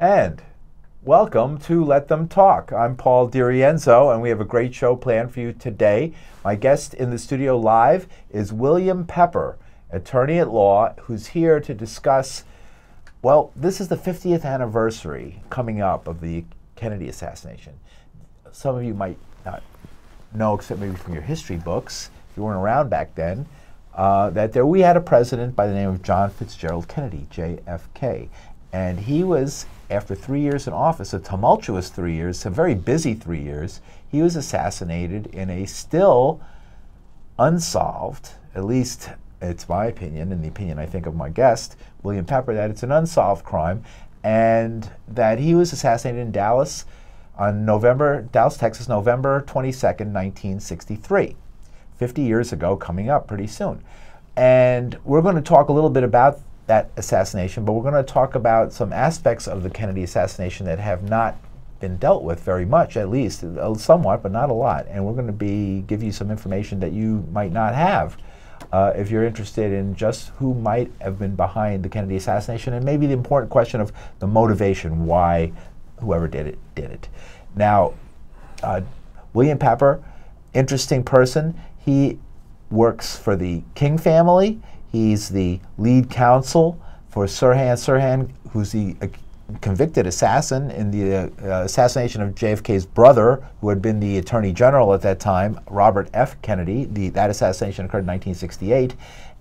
And welcome to Let Them Talk. I'm Paul DeRienzo, and we have a great show planned for you today. My guest in the studio live is William Pepper, attorney at law, who's here to discuss. Well, this is the 50th anniversary coming up of the Kennedy assassination. Some of you might not know, except maybe from your history books, if you weren't around back then, uh, that there we had a president by the name of John Fitzgerald Kennedy, JFK. And he was, after three years in office, a tumultuous three years, a very busy three years, he was assassinated in a still unsolved, at least it's my opinion, and the opinion I think of my guest, William Pepper, that it's an unsolved crime, and that he was assassinated in Dallas on November, Dallas, Texas, November 22nd, 1963. 50 years ago, coming up pretty soon. And we're going to talk a little bit about that assassination, but we're going to talk about some aspects of the Kennedy assassination that have not been dealt with very much, at least uh, somewhat, but not a lot. And we're going to be give you some information that you might not have uh, if you're interested in just who might have been behind the Kennedy assassination, and maybe the important question of the motivation why whoever did it did it. Now, uh, William Pepper, interesting person. He works for the King family. He's the lead counsel for Sirhan Sirhan, who's the uh, convicted assassin in the uh, assassination of JFK's brother, who had been the Attorney General at that time, Robert F. Kennedy. The, that assassination occurred in 1968.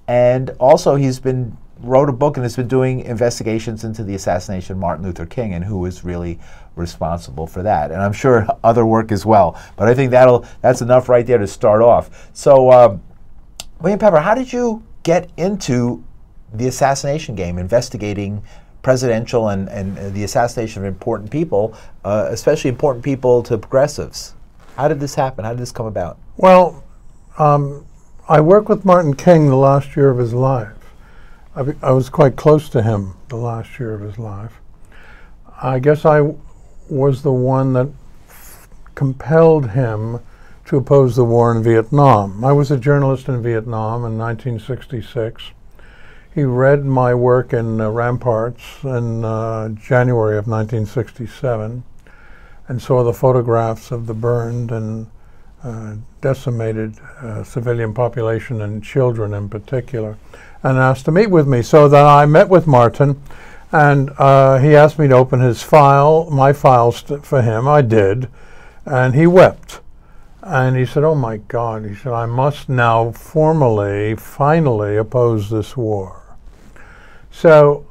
And also, he's been wrote a book and has been doing investigations into the assassination of Martin Luther King and who was really responsible for that. And I'm sure other work as well. But I think that'll that's enough right there to start off. So, um, William Pepper, how did you get into the assassination game, investigating presidential and, and the assassination of important people, uh, especially important people to progressives? How did this happen? How did this come about? Well, um, I worked with Martin King the last year of his life. I, I was quite close to him the last year of his life. I guess I was the one that compelled him to oppose the war in Vietnam. I was a journalist in Vietnam in 1966. He read my work in uh, Ramparts in uh, January of 1967 and saw the photographs of the burned and uh, decimated uh, civilian population and children in particular and asked to meet with me. So then I met with Martin, and uh, he asked me to open his file, my files for him. I did, and he wept. And he said, Oh my God, he said, I must now formally, finally oppose this war. So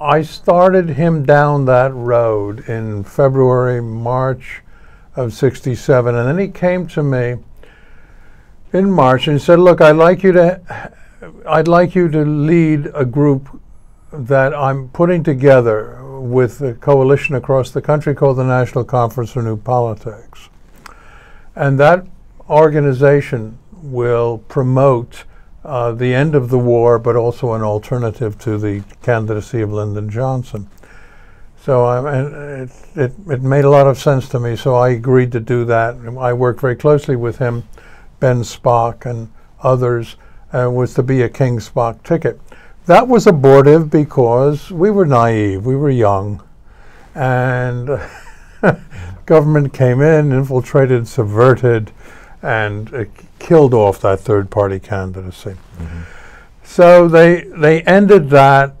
I started him down that road in February, March of 67. And then he came to me in March and said, Look, I'd like you to I'd like you to lead a group that I'm putting together with a coalition across the country called the National Conference for New Politics. And that organization will promote uh, the end of the war, but also an alternative to the candidacy of Lyndon Johnson. So um, it, it, it made a lot of sense to me, so I agreed to do that. I worked very closely with him, Ben Spock, and others uh, was to be a King Spock ticket. That was abortive because we were naive, we were young, and government came in, infiltrated, subverted, and uh, killed off that third party candidacy. Mm-hmm. So they, they ended that.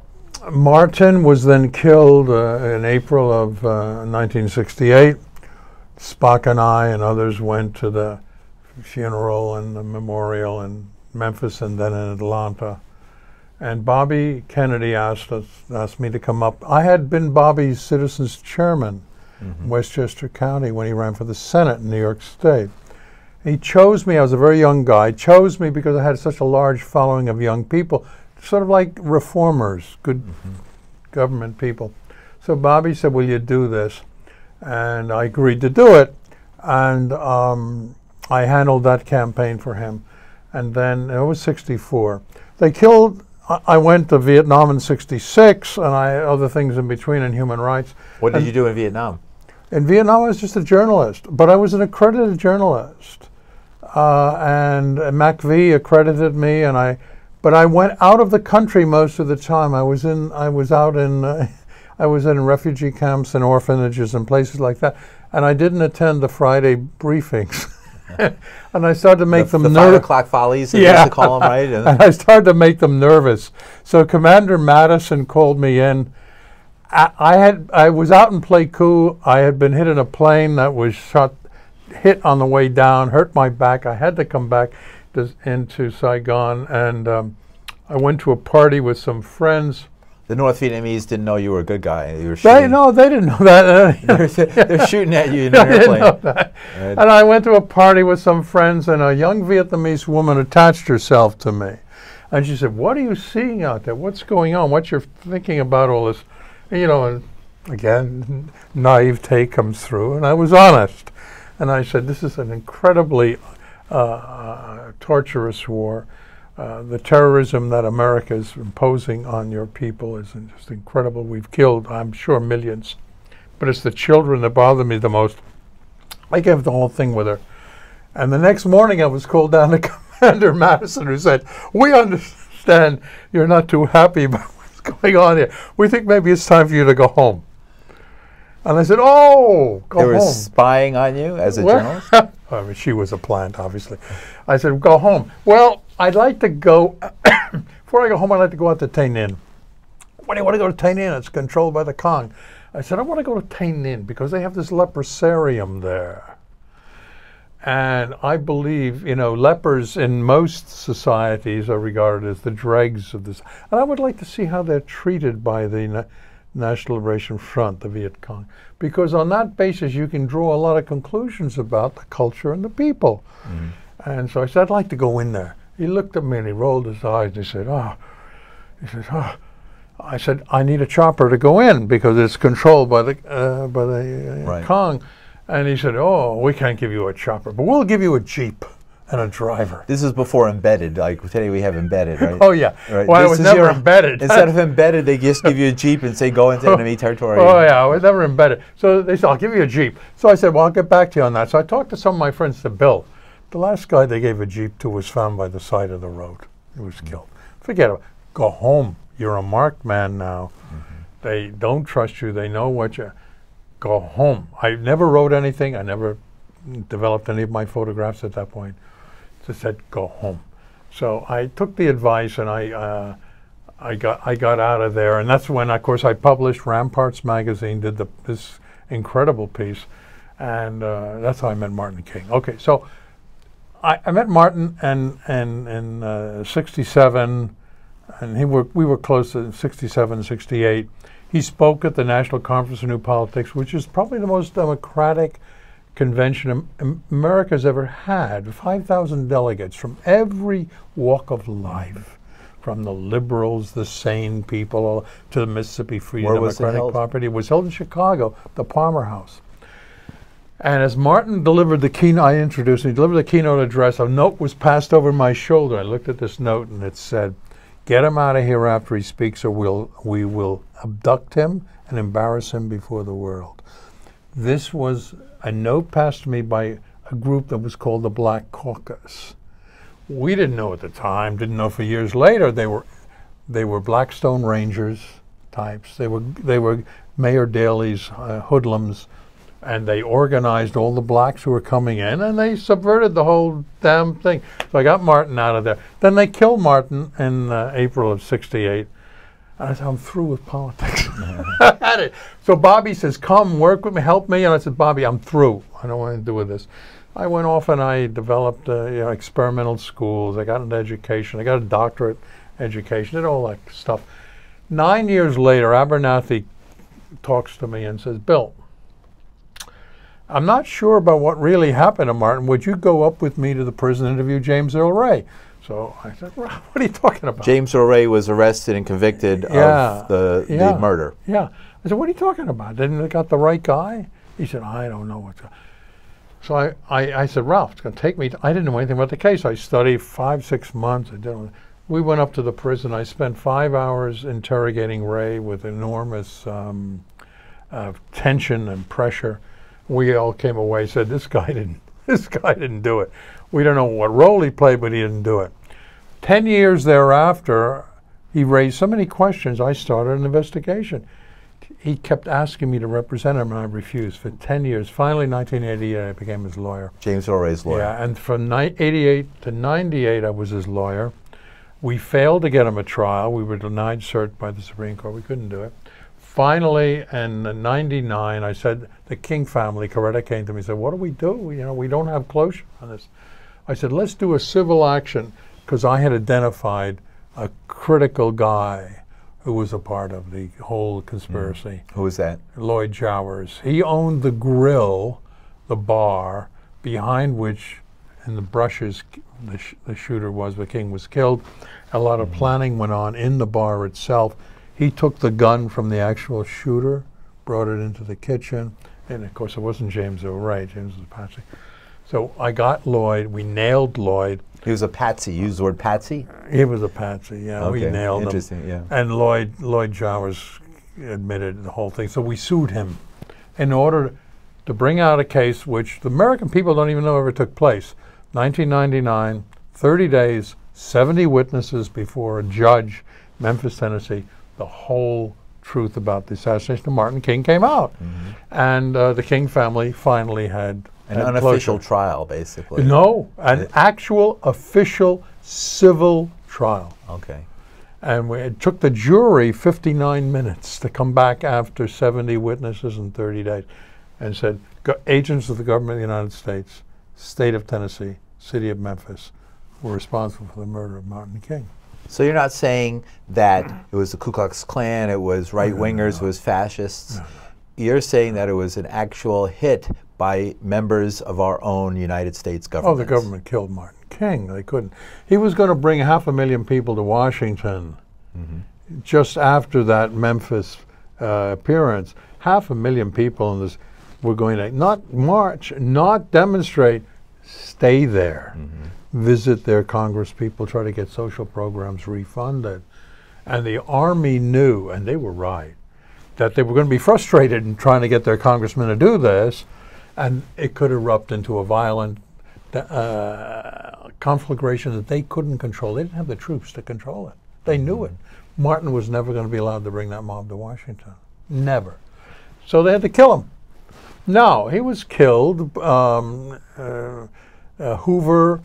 Martin was then killed uh, in April of 1968. Uh, Spock and I and others went to the funeral and the memorial in Memphis and then in Atlanta. And Bobby Kennedy asked us, asked me to come up. I had been Bobby's citizens chairman mm-hmm. Westchester County when he ran for the Senate in New York State. He chose me, I was a very young guy, chose me because I had such a large following of young people, sort of like reformers, good mm-hmm. government people. So Bobby said, Will you do this? And I agreed to do it. And um, I handled that campaign for him and then it was 64. They killed. I went to Vietnam in '66, and I other things in between in human rights. What did you do in Vietnam? In Vietnam, I was just a journalist, but I was an accredited journalist, uh, and MACV accredited me, and I. But I went out of the country most of the time. I was in. I was out in. Uh, I was in refugee camps and orphanages and places like that, and I didn't attend the Friday briefings. and I started to make the, them nervous. o'clock follies, they used to call them, right? And- and I started to make them nervous. So Commander Madison called me in. I, I had I was out in Pleiku. I had been hit in a plane that was shot, hit on the way down, hurt my back. I had to come back to, into Saigon, and um, I went to a party with some friends. the North Vietnamese didn't know you were a good guy. You were They no, they didn't know that. they're, they're shooting at you in I an didn't airplane. know that. And I went to a party with some friends, and a young Vietnamese woman attached herself to me. And she said, What are you seeing out there? What's going on? What you're thinking about all this? You know, and again, naivete comes through, and I was honest. And I said, This is an incredibly uh, uh, torturous war. Uh, the terrorism that America is imposing on your people is just incredible. We've killed, I'm sure, millions. But it's the children that bother me the most. I gave the whole thing with her. And the next morning, I was called down to Commander Madison, who said, We understand you're not too happy about what's going on here. We think maybe it's time for you to go home. And I said, Oh, go They were home. spying on you as a Well- journalist. I mean, she was a plant, obviously. I said, go home. Well, I'd like to go, before I go home, I'd like to go out to Tay Ninh. Why do you want to go to Tay Ninh? It's controlled by the Cong. I said, I want to go to Tay Ninh because they have this leprosarium there. And I believe, you know, lepers in most societies are regarded as the dregs of this. And I would like to see how they're treated by the Na- National Liberation Front, the Viet Cong. Because on that basis, you can draw a lot of conclusions about the culture and the people. And so I said, I'd like to go in there. He looked at me and he rolled his eyes and he said, Oh, he said, Oh. I said, I need a chopper to go in because it's controlled by the uh, by the uh, Right. Cong. And he said, Oh, we can't give you a chopper, but we'll give you a jeep and a driver. This is before embedded. Like today, we have embedded, right? Oh yeah. Right. Well, This was is never your- embedded. Instead of embedded, they just give you a jeep and say go into oh, enemy territory. Oh yeah, I was never embedded. So they said, I'll give you a Jeep. So I said, well, I'll get back to you on that. So I talked to some of my friends to Bill. The last guy they gave a Jeep to was found by the side of the road. He was killed. Forget it. Go home. You're a marked man now. Mm-hmm. They don't trust you. They know what you. Go home. I never wrote anything. I never developed any of my photographs at that point. Just said, go home. So I took the advice and I. Uh, I got I got out of there, and that's when, of course, I published Ramparts magazine, did the, this incredible piece, and uh, that's how I met Martin King. Okay, so I, I met Martin and and in uh, '67, and he were we were close in '67, '68. He spoke at the National Conference of New Politics, which is probably the most democratic convention Am- Am- America's ever had. 5,000 delegates from every walk of life, from the liberals, the sane people, to the Mississippi Free Where Democratic held? Party. It was held in Chicago, the Palmer House. And as Martin delivered the keynote, I introduced him, he delivered the keynote address, a note was passed over my shoulder. I looked at this note and it said, Get him out of here after he speaks, or we'll, we will abduct him and embarrass him before the world. This was a note passed to me by a group that was called the Black Caucus. We didn't know at the time, didn't know for years later, they were, they were Blackstone Rangers types. They were, they were Mayor Daley's uh, hoodlums and they organized all the blacks who were coming in and they subverted the whole damn thing. So I got Martin out of there. Then they killed Martin in uh, April of 68. And I said, I'm through with politics. Had it. So Bobby says, Come work with me, help me. And I said, Bobby, I'm through. I don't want to do with this. I went off and I developed uh, you know, experimental schools. I got an education. I got a doctorate education, did all that stuff. Nine years later, Abernathy talks to me and says, Bill, I'm not sure about what really happened to Martin. Would you go up with me to the prison and interview James Earl Ray? So I said, what are you talking about? James Earl Ray was arrested and convicted Yeah, of the, yeah. the murder. Yeah. I said, what are you talking about? Didn't they got the right guy? He said, I don't know what's going So I, I, I said, Ralph, it's going to take me. I didn't know anything about the case. I studied five, six months. I didn't, we went up to the prison. I spent five hours interrogating Ray with enormous um, uh, tension and pressure. We all came away said, this guy didn't, this guy didn't do it. We don't know what role he played, but he didn't do it. Ten years thereafter, he raised so many questions. I started an investigation. he kept asking me to represent him, and I refused for 10 years. Finally, 1988, I became his lawyer. James Ray's lawyer. Yeah, and from ni- 88 to 98, I was his lawyer. We failed to get him a trial. We were denied cert by the Supreme Court. We couldn't do it. Finally, in '99, I said the King family, Coretta came to me and said, "What do we do? You know, we don't have closure on this." I said, "Let's do a civil action," because I had identified a critical guy who was a part of the whole conspiracy. Mm. Who was that? Lloyd Jowers. He owned the grill, the bar, behind which, in the brushes, the, sh- the shooter was, the king was killed. A lot of mm. planning went on in the bar itself. He took the gun from the actual shooter, brought it into the kitchen, and of course it wasn't James Earl Ray, James was a Patsy. So I got Lloyd, we nailed Lloyd. He was a patsy. You used the word patsy? He was a patsy, yeah, we Okay, nailed him. interesting, yeah. And Lloyd Lloyd Jowers admitted the whole thing. So we sued him in order to bring out a case which the American people don't even know ever took place. 1999, 30 days, 70 witnesses before a judge, Memphis, Tennessee. The whole truth about the assassination of Martin King came out, and uh, the King family finally had An had unofficial closure. trial, basically. No, an actual official civil trial. Okay. And we, it took the jury 59 minutes to come back after 70 witnesses in 30 days and said, "Go- agents of the government of the United States, state of Tennessee, city of Memphis, were responsible for the murder of Martin King. So you're not saying that it was the Ku Klux Klan, it was right wingers, it was fascists. You're saying that it was an actual hit by members of our own United States government. Oh, the government killed Martin King. They couldn't. He was going to bring half a million people to Washington just after that Memphis uh, appearance. Half a million people in this were going to not march, not demonstrate, stay there, visit their Congress people, try to get social programs refunded. And the Army knew, and they were right, that they were going to be frustrated in trying to get their congressmen to do this, and it could erupt into a violent uh, conflagration that they couldn't control. They didn't have the troops to control it. They knew it. Martin was never going to be allowed to bring that mob to Washington. Never. So they had to kill him. No, he was killed. Um, uh, uh, Hoover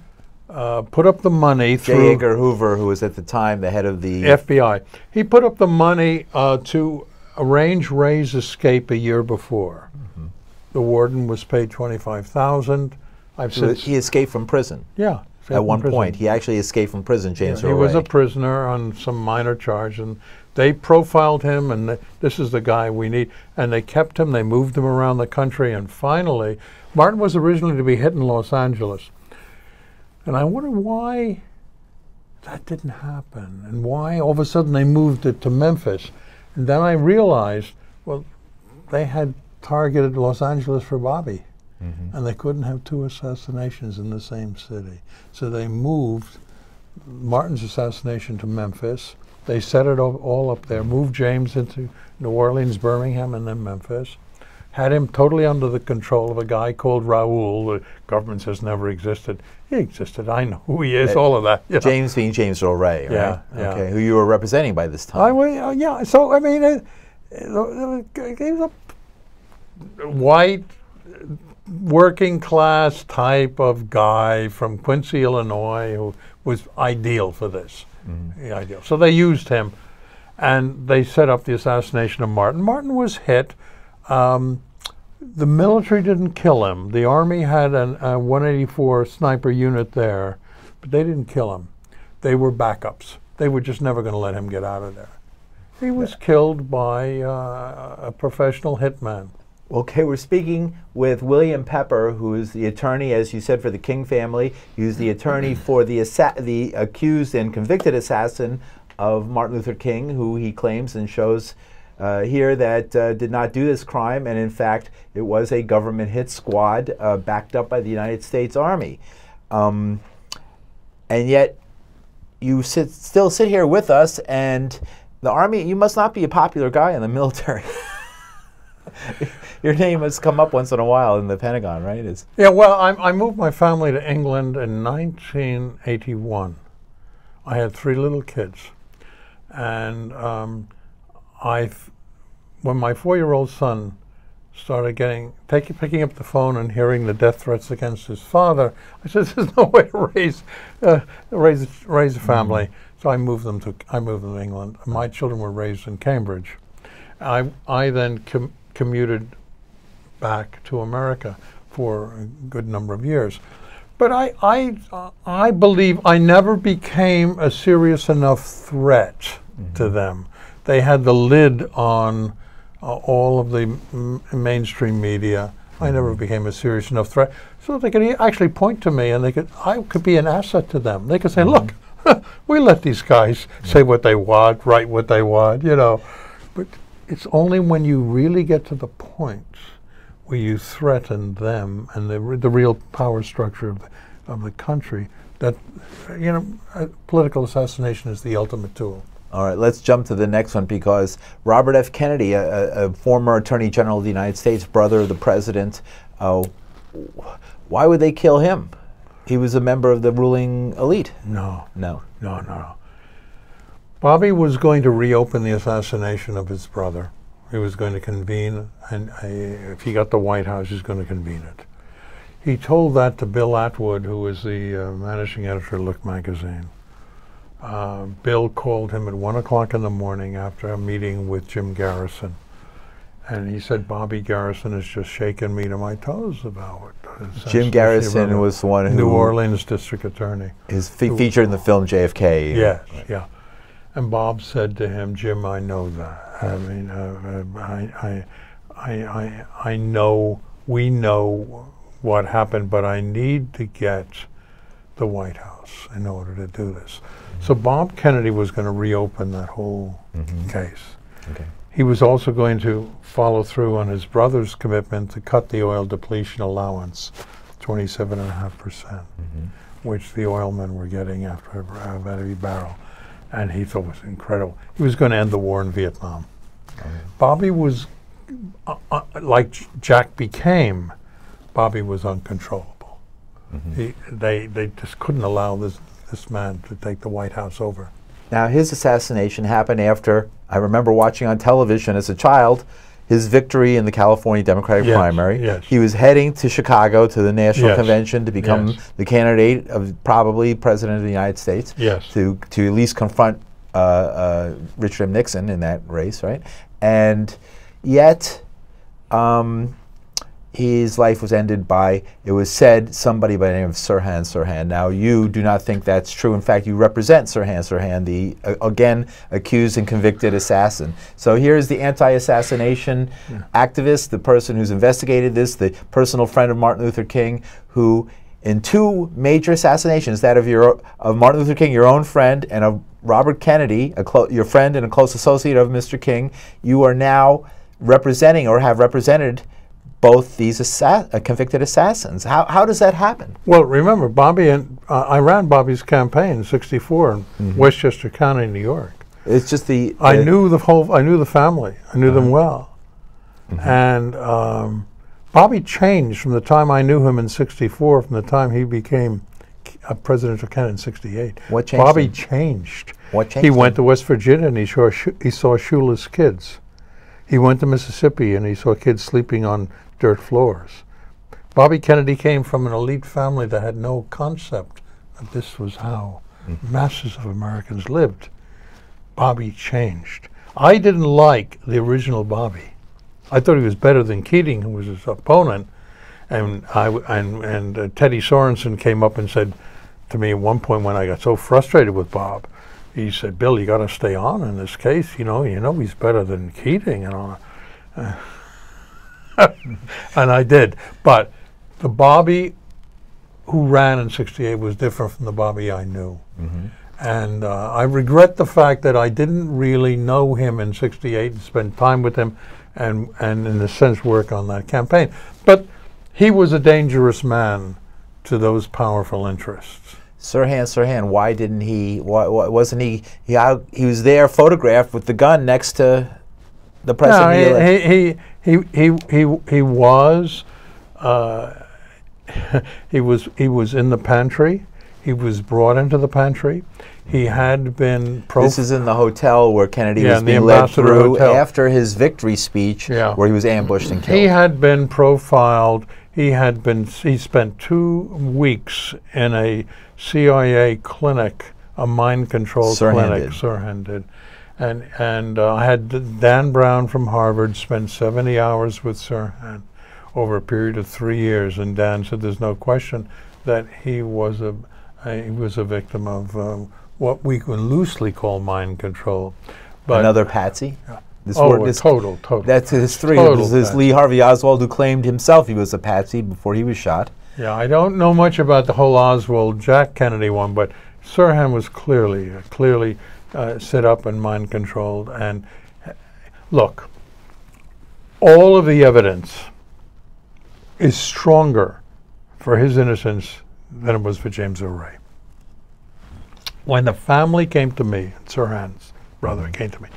uh, put up the money J. through. Edgar Hoover, who was at the time the head of the FBI. He put up the money uh, to arrange Ray's escape a year before. Mm-hmm. The warden was paid twenty-five thousand. I've he since escaped from prison. yeah. At one point, he actually escaped from prison. James he Earl was a prisoner on some minor charge, and they profiled him, and th- this is the guy we need. And they kept him. They moved him around the country, and finally, Martin was originally to be hit in Los Angeles, and I wonder why that didn't happen, and why all of a sudden they moved it to Memphis, and then I realized, well, they had targeted Los Angeles for Bobby mm-hmm. and they couldn't have two assassinations in the same city. So they moved Martin's assassination to Memphis. They set it all, all up there, moved James into New Orleans, Birmingham, and then Memphis. Had him totally under the control of a guy called Raoul. The government says never existed. He existed. I know who he is. Uh, all of that. you know. James being James Earl Ray, right? yeah. Okay, who you were representing by this time. I uh, yeah. So I mean, uh, he was a white, working class type of guy from Quincy, Illinois, who was ideal for this. Mm-hmm. Ideal. So they used him, and they set up the assassination of Martin. Martin was hit. Um, the military didn't kill him. The army had an, a 184 sniper unit there, but they didn't kill him. They were backups. They were just never going to let him get out of there. He was killed by uh, a professional hitman. Okay, we're speaking with William Pepper, who is the attorney, as you said, for the King family. He's the attorney for the the accused and convicted assassin of Martin Luther King, who he claims and shows uh, here that uh, did not do this crime, and in fact, it was a government hit squad uh, backed up by the United States Army. Um, and yet, you sit, still sit here with us, and the Army, you must not be a popular guy in the military. Your name has come up once in a while in the Pentagon, right? Is Yeah, well, I, I moved my family to England in 1981. I had three little kids, and um, I when my four-year-old son started getting taking picking up the phone and hearing the death threats against his father, I said, "There's no way to raise uh, raise raise a family." So I moved them to I moved them to England. My children were raised in Cambridge. I I then com- commuted back to America for a good number of years. But I, I, I believe I never became a serious enough threat to them. They had the lid on uh, all of the m- mainstream media. I never became a serious enough threat, so they could e- actually point to me, and they could. I could be an asset to them. They could say, "Look, we let these guys say what they want, write what they want," you know. But it's only when you really get to the point where you threaten them and the, r- the real power structure of the, of the country that, you know, uh, political assassination is the ultimate tool. All right, let's jump to the next one because Robert F. Kennedy, a, a, former Attorney General of the United States, brother of the president, uh, why would they kill him? He was a member of the ruling elite. No, No. no, no, no. Bobby was going to reopen the assassination of his brother. He was going to convene, and uh, if he got the White House, he was going to convene it. He told that to Bill Atwood, who was the uh, managing editor of Look magazine. Uh, Bill called him at one o'clock in the morning after a meeting with Jim Garrison, and he said, "Bobby Garrison has just shaken me to my toes about it." Jim Garrison was the one who New Orleans district attorney. is fe- featured in the film JFK. Yes, yeah. And Bob said to him, Jim, I know that. I mean, uh, uh, I, I, I, I know, we know what happened, but I need to get the White House in order to do this. So Bob Kennedy was going to reopen that whole case. Okay. He was also going to follow through on his brother's commitment to cut the oil depletion allowance, 27.5%, percent which the oilmen were getting after every barrel. And he thought was incredible. He was going to end the war in Vietnam. Bobby was, uh, uh, like Jack became, Bobby was uncontrollable. He, they, they just couldn't allow this, this man to take the White House over. Now, his assassination happened after, I remember watching on television as a child, his victory in the California Democratic Yes, primary. yes. He was heading to Chicago to the National Yes, Convention to become the candidate of probably President of the United States. Yes. To, to at least confront uh, uh, Richard M. Nixon in that race, right? And yet, um, his life was ended by, it was said, somebody by the name of Sirhan Sirhan. Now, you do not think that's true. In fact, you represent Sirhan Sirhan, the, uh, again, accused and convicted assassin. So here's the anti assassination activist, the person who's investigated this, the personal friend of Martin Luther King, who, in two major assassinations, that of, your, of Martin Luther King, your own friend, and of Robert Kennedy, a clo- your friend and a close associate of Mr. King, you are now representing or have represented both these assa- uh, convicted assassins. How, how does that happen? Well, remember, Bobby and uh, I ran Bobby's campaign in '64 in Westchester County, New York. It's just the. I knew the whole. I knew the family. I knew them well, and um, Bobby changed from the time I knew him in '64, from the time he became a presidential candidate in '68. What changed Bobby him? changed. What changed? He changed went to West Virginia and he saw he saw shoeless kids. He went to Mississippi and he saw kids sleeping on dirt floors. Bobby Kennedy came from an elite family that had no concept that this was how masses of Americans lived. Bobby changed. I didn't like the original Bobby. I thought he was better than Keating, who was his opponent. And I w- and and uh, Teddy Sorensen came up and said to me at one point when I got so frustrated with Bob, he said, "Bill, you got to stay on in this case. You know, you know he's better than Keating and all." that." and I did, but the Bobby who ran in '68 was different from the Bobby I knew. And uh, I regret the fact that I didn't really know him in '68 and spend time with him, and and in a sense work on that campaign. But he was a dangerous man to those powerful interests. Sirhan Sirhan, why didn't he? Why, why wasn't he? He, he was there photographed with the gun next to the president. No, he, he, he, he, he, he was uh, he was he was in the pantry. He was brought into the pantry. He had been profiled. This is in the hotel where Kennedy Yeah, was being led through Hotel. after his victory speech, Yeah. where he was ambushed and killed. He had been profiled. He had been. He spent two weeks in a CIA clinic, a mind control Sirhan clinic. Sirhan did, and and uh, I had Dan Brown from Harvard spend 70 hours with Sirhan over a period of three years, and Dan said there's no question that he was a, a he was a victim of uh, what we can loosely call mind control. But Another patsy. This oh, word- this- total, total. That's his three. Total This is. Lee Harvey Oswald, who claimed himself he was a patsy before he was shot. Yeah, I don't know much about the whole Oswald Jack Kennedy one, but Sirhan was clearly, uh, clearly uh, set up and mind controlled. And look, all of the evidence is stronger for his innocence than it was for James Earl Ray. When the family came to me, Sirhan's brother came to me,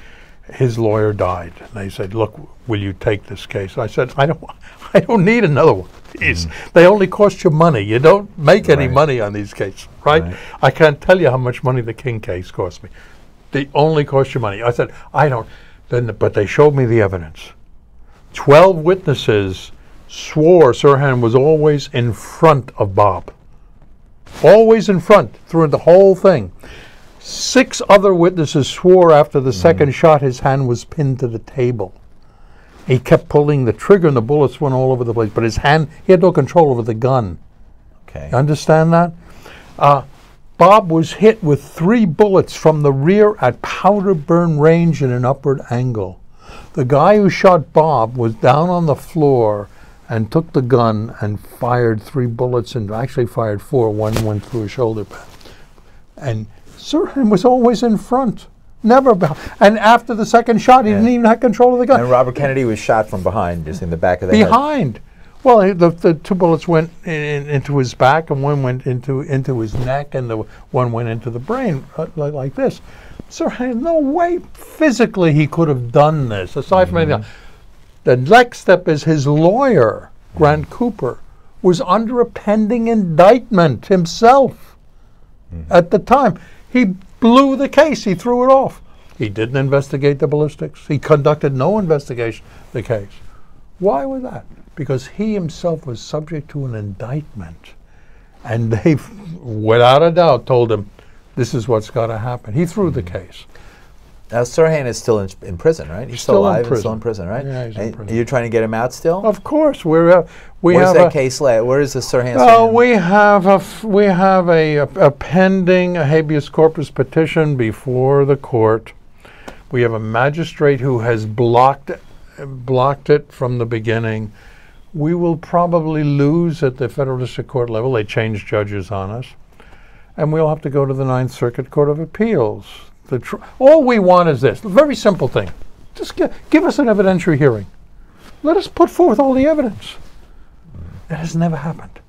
his lawyer died. And they said, "Look, will you take this case?" I said, "I don't, I don't need another one. These they only cost you money. You don't make any money on these cases, right? Right. I can't tell you how much money the King case cost me. They only cost you money." I said, "I don't." Then, but they showed me the evidence. Twelve witnesses swore Sirhan was always in front of Bob. Always in front through the whole thing. Six other witnesses swore after the second shot his hand was pinned to the table. He kept pulling the trigger and the bullets went all over the place, but his hand, he had no control over the gun. Okay. You understand that? Uh, Bob was hit with three bullets from the rear at powder burn range in an upward angle. The guy who shot Bob was down on the floor and took the gun and fired three bullets and actually fired four. One went through his shoulder pad. And Sirhan was always in front. Never. And after the second shot, he didn't even have control of the gun. And Robert Kennedy was shot from behind, just in the back of the head. behind. Well, the, the two bullets went in, in- into his back, and one went into into his neck, and the one went into the brain, uh, like, like this. So no way physically he could have done this. Aside from anything, else. the next step is his lawyer, Grant Cooper, was under a pending indictment himself at the time. He blew the case. He threw it off. He didn't investigate the ballistics. He conducted no investigation of the case. Why was that? Because he himself was subject to an indictment. And they, without a doubt, told him, this is what's got to happen. He threw the case. Now Sirhan is still in, in prison, right? He's Still in alive and still in prison. right? Yeah, he's in And prison. You're trying to get him out still? Of course, we're, uh, we Where's have that a, case lay? Where is the Sirhan? Oh, stand? we have a f- we have a, a, a pending habeas corpus petition before the court. We have a magistrate who has blocked blocked it from the beginning. We will probably lose at the federal district court level. They changed judges on us, and we'll have to go to the Ninth Circuit Court of Appeals. All we want is this: very simple thing. Just gi- give us an evidentiary hearing. Let us put forth all the evidence. That has never happened.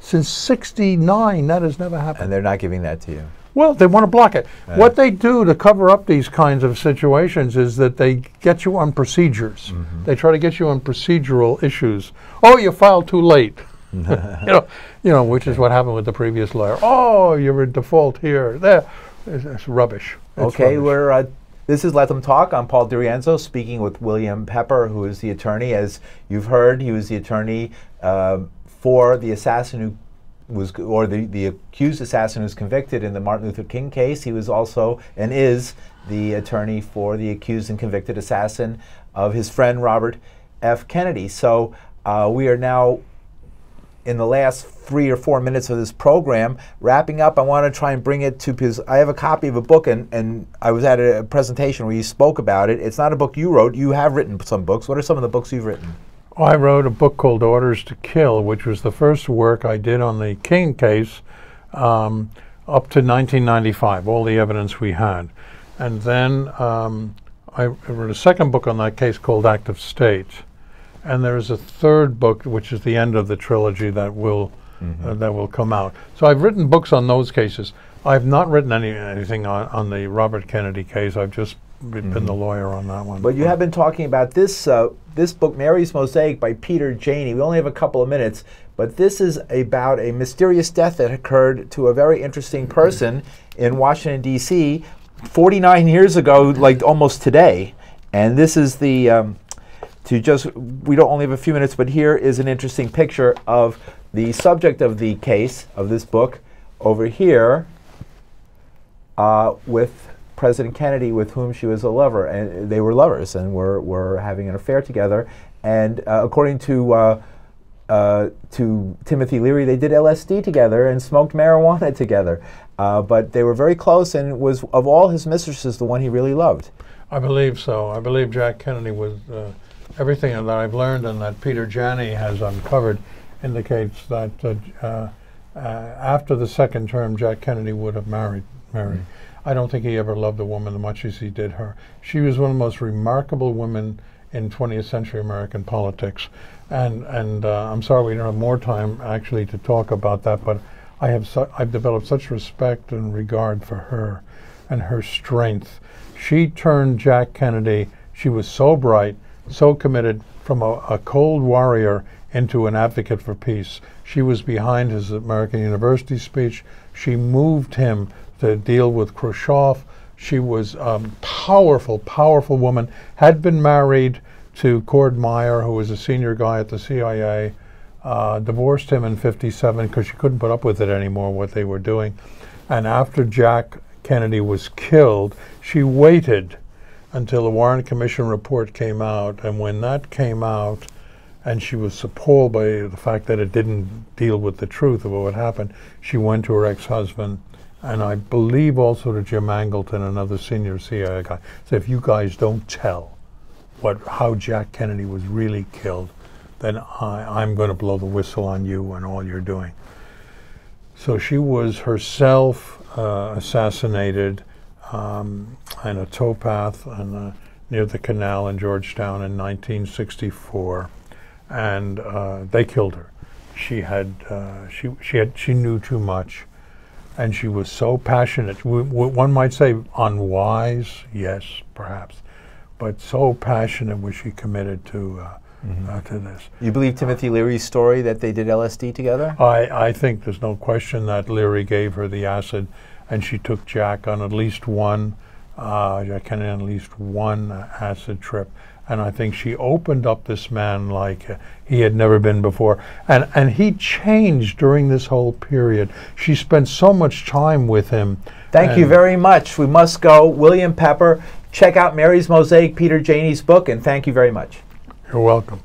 Since 69, that has never happened. and they're not giving that to you. Well, they want to block it. What they do to cover up these kinds of situations is that they get you on procedures. They try to get you on procedural issues. Oh, you filed too late. you know, you know, which is what happened with the previous lawyer. Oh, you're in default here, there. It's, it's rubbish. It's okay, rubbish. we're. Uh, this is Let Them Talk. I'm Paul DeRienzo speaking with William Pepper, who is the attorney. As you've heard, he was the attorney um for the assassin who was, or the, the accused assassin who's convicted in the Martin Luther King case. He was also and is the attorney for the accused and convicted assassin of his friend Robert F. Kennedy. So uh, we are now in the last three or four minutes of this program, wrapping up, I want to try and bring it to because I have a copy of a book, and, and I was at a, presentation where you spoke about it. It's not a book you wrote. You have written some books. What are some of the books you've written? I wrote a book called Orders to Kill, which was the first work I did on the King case um, up to 1995, all the evidence we had. And then um, I wrote a second book on that case called Act of State. And there is a third book, which is the end of the trilogy that will uh, that will come out. So I've written books on those cases. I've not written any anything on, on the Robert Kennedy case. I've just been the lawyer on that one. But you have been talking about this uh, this book, Mary's Mosaic by Peter Janney. We only have a couple of minutes, but this is about a mysterious death that occurred to a very interesting person in Washington D.C. 49 years ago, like almost today. And this is the um, to just we don't only have a few minutes, but here is an interesting picture of the subject of the case of this book over here uh, with President Kennedy, with whom she was a lover, and they were lovers and were, were having an affair together. And uh, according to uh, uh to Timothy Leary, they did LSD together and smoked marijuana together. Uh, but they were very close, and was of all his mistresses the one he really loved. I believe so. I believe Jack Kennedy was uh, everything that I've learned and that Peter Janney has uncovered indicates that after the second term, Jack Kennedy would have married Mary. Mm. I don't think he ever loved a woman as much as he did her. She was one of the most remarkable women in 20th century American politics. And, and uh, I'm sorry we don't have more time actually to talk about that, but I have su- I've developed such respect and regard for her and her strength. She turned Jack Kennedy, she was so bright, so committed, from a, a cold warrior into an advocate for peace. She was behind his American University speech. She moved him to deal with Khrushchev. She was a powerful, powerful woman, had been married to Cord Meyer, who was a senior guy at the CIA, uh, divorced him in 57 because she couldn't put up with it anymore, what they were doing. And after Jack Kennedy was killed, she waited until the Warren Commission report came out. And when that came out, and she was appalled by the fact that it didn't deal with the truth of what happened, she went to her ex husband and I believe also to Jim Angleton, another senior CIA guy, said if you guys don't tell what how Jack Kennedy was really killed, then I, I'm going to blow the whistle on you and all you're doing. So she was herself uh, assassinated um, in a towpath uh, near the canal in Georgetown in 1964, and uh, they killed her. She had uh, she she had she knew too much and she was so passionate. one might say unwise, yes, perhaps, but so passionate was she committed to uh, mm-hmm. uh, to this. You believe Timothy Leary's story that they did LSD together? I, I think there's no question that Leary gave her the acid, and she took Jack on at least one, uh, Jack Kennedy on at least one acid trip and I think she opened up this man like uh, he had never been before. And and he changed during this whole period. She spent so much time with him. Thank you very much. We must go. William Pepper, check out Mary's Mosaic, Peter Janney's book, and thank you very much. You're welcome.